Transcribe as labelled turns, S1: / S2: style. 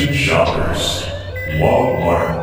S1: Attention shoppers, Walmart.